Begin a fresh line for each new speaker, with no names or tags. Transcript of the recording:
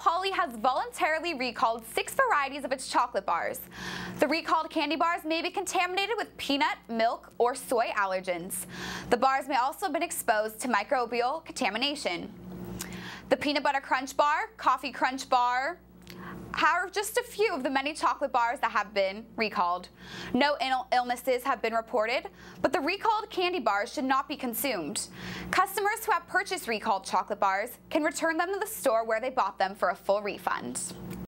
Poly has voluntarily recalled six varieties of its chocolate bars. The recalled candy bars may be contaminated with peanut, milk, or soy allergens. The bars may also have been exposed to microbial contamination. The peanut butter crunch bar, coffee crunch bar, are just a few of the many chocolate bars that have been recalled. No Ill illnesses have been reported, but the recalled candy bars should not be consumed. Customers who have purchased recalled chocolate bars can return them to the store where they bought them for a full refund.